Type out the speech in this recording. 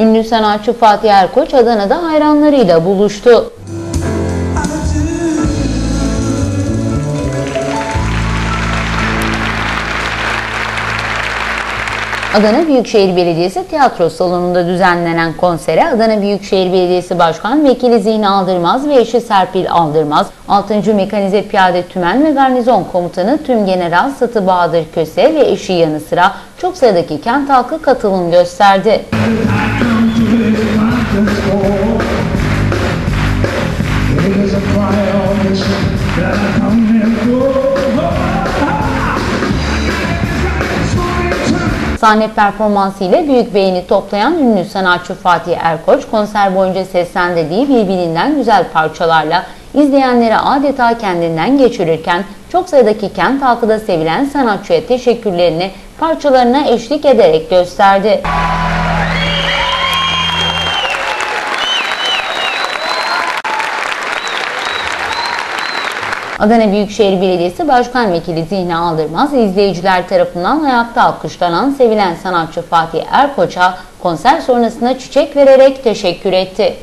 Ünlü sanatçı Fatih Erkoç Adana'da hayranlarıyla buluştu. Adana Büyükşehir Belediyesi tiyatro salonunda düzenlenen konsere Adana Büyükşehir Belediyesi Başkan Vekili Zihni Aldırmaz ve eşi Serpil Aldırmaz, 6. Mekanize Piyade Tümen ve Garnizon Komutanı Tüm General Satı Bahadır Köse ve eşi yanı sıra çok sayıdaki kent halkı katılım gösterdi. Sahne performansı ile büyük beğeni toplayan ünlü sanatçı Fatih Erkoç konser boyunca seslendirdiği birbirinden güzel parçalarla izleyenleri adeta kendinden geçirirken çok sayıdaki kent halkı da sevilen sanatçıya teşekkürlerini parçalarına eşlik ederek gösterdi. Adana Büyükşehir Belediyesi Başkan Vekili Zihni Aldırmaz, izleyiciler tarafından ayakta alkışlanan sevilen sanatçı Fatih Erkoç'a konser sonrasında çiçek vererek teşekkür etti.